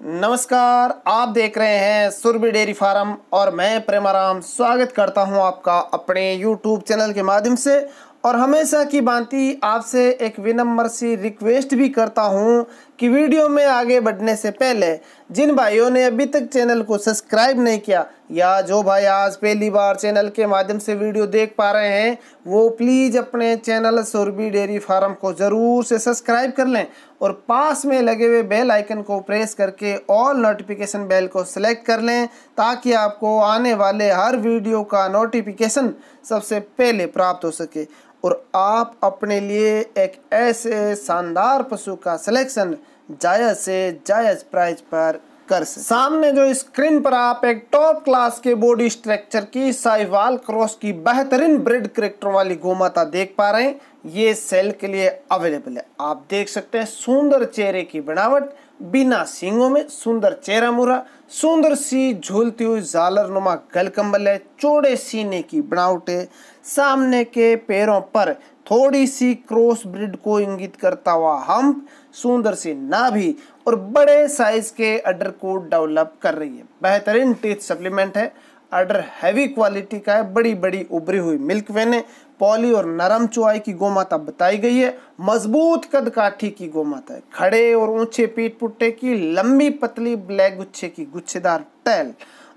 नमस्कार, आप देख रहे हैं सुरभि डेयरी फार्म और मैं प्रेमाराम स्वागत करता हूँ आपका अपने यूट्यूब चैनल के माध्यम से। और हमेशा की भांति आपसे एक विनम्र सी रिक्वेस्ट भी करता हूँ कि वीडियो में आगे बढ़ने से पहले जिन भाइयों ने अभी तक चैनल को सब्सक्राइब नहीं किया या जो भाई आज पहली बार चैनल के माध्यम से वीडियो देख पा रहे हैं, वो प्लीज़ अपने चैनल सुरभि डेयरी फार्म को ज़रूर से सब्सक्राइब कर लें और पास में लगे हुए बेल आइकन को प्रेस करके ऑल नोटिफिकेशन बेल को सिलेक्ट कर लें ताकि आपको आने वाले हर वीडियो का नोटिफिकेशन सबसे पहले प्राप्त हो सके। और आप अपने लिए एक ऐसे शानदार पशु का सिलेक्शन जायज़ से जायज़ प्राइस पर कर सकते सामने जो स्क्रीन पर आप एक टॉप क्लास के बॉडी स्ट्रक्चर की साइवाल क्रॉस की बेहतरीन ब्रिड करेक्टर वाली गोमाता देख पा रहे हैं। ये सेल के लिए अवेलेबल है। आप देख सकते हैं सुंदर चेहरे की बनावट, बिना सींगों में सुंदर चेहरा मुरा, सुंदर सी झूलती हुई जालर नुमा गल कंबल है, चौड़े सीने की बनावट है। सामने के पैरों पर थोड़ी सी क्रॉस ब्रिड को इंगित करता हुआ हम सुंदर सी नाभि और बड़े साइज़ के अडर को डेवलप कर रही है। बेहतरीन टीथ सप्लीमेंट है। अडर हैवी क्वालिटी का है बड़ी बड़ी उभरी हुई मिल्क वेन, पॉली और नरम चुआई की गोमाता बताई गई है, मज़बूत कद काठी की गोमाता है, खड़े और ऊँचे पीठ पुट्टे की लंबी पतली ब्लैक गुच्छे की गुच्छेदार टैल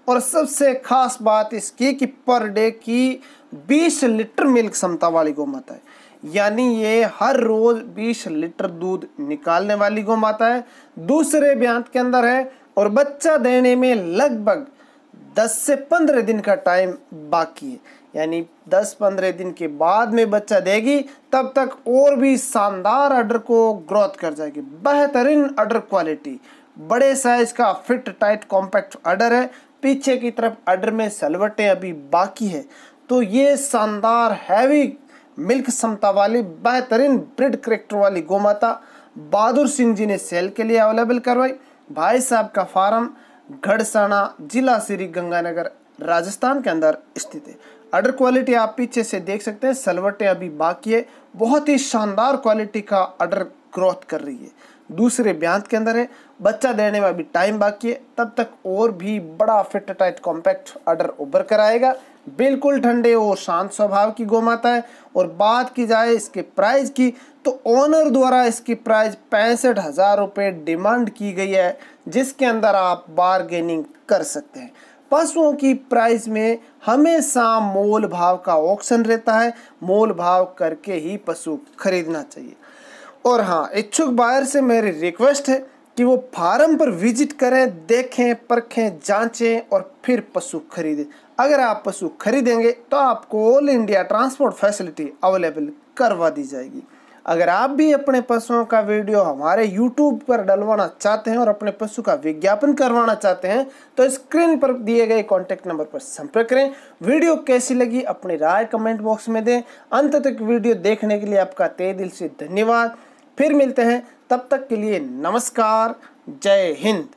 और सबसे खास बात इसकी कि पर डे की 20 लीटर मिल्क क्षमता वाली गोमाता है। यानी ये हर रोज 20 लीटर दूध निकालने वाली गोमाता है। दूसरे ब्यांत के अंदर है और बच्चा देने में लगभग 10 से 15 दिन का टाइम बाकी है। यानी 10-15 दिन के बाद में बच्चा देगी, तब तक और भी शानदार अडर को ग्रोथ कर जाएगी। बेहतरीन अडर क्वालिटी बड़े साइज़ का फिट टाइट कॉम्पैक्ट अडर है। पीछे की तरफ़ अडर में सलवटें अभी बाकी है। तो ये शानदार हैवी मिल्क क्षमता वाली, बेहतरीन ब्रिड करेक्टर वाली गोमाता बहादुर सिंह जी ने सेल के लिए अवेलेबल करवाई। भाई साहब का फार्म गढ़साना जिला श्री गंगानगर, राजस्थान के अंदर स्थित है। अर्डर क्वालिटी आप पीछे से देख सकते हैं, सलवटे अभी बाकी है। बहुत ही शानदार क्वालिटी का अर्डर ग्रोथ कर रही है। दूसरे ब्यांत के अंदर है, बच्चा देने में अभी टाइम बाकी है, तब तक और भी बड़ा फिट टाइट कॉम्पैक्ट अर्डर उभर कर आएगा। बिल्कुल ठंडे और शांत स्वभाव की गोमाता है और बात की जाए इसके प्राइस की तो ओनर द्वारा इसकी प्राइस पैंसठ हज़ार रुपये डिमांड की गई है, जिसके अंदर आप बारगेनिंग कर सकते हैं। पशुओं की प्राइस में हमेशा मोल भाव का ऑप्शन रहता है, मोल भाव करके ही पशु खरीदना चाहिए। और हाँ इच्छुक बायर से मेरी रिक्वेस्ट है कि वो फार्म पर विज़िट करें, देखें, परखें, जांचें और फिर पशु खरीदें। अगर आप पशु खरीदेंगे तो आपको all India transport facility available करवा दी जाएगी। अगर आप भी अपने पशुओं का वीडियो हमारे YouTube पर डलवाना चाहते हैं और अपने पशु का विज्ञापन करवाना चाहते हैं तो स्क्रीन पर दिए गए कॉन्टैक्ट नंबर पर संपर्क करें। वीडियो कैसी लगी अपनी राय कमेंट बॉक्स में दें। अंत तक वीडियो देखने के लिए आपका तय दिल से धन्यवाद। फिर मिलते हैं। तब तक के लिए नमस्कार। जय हिंद।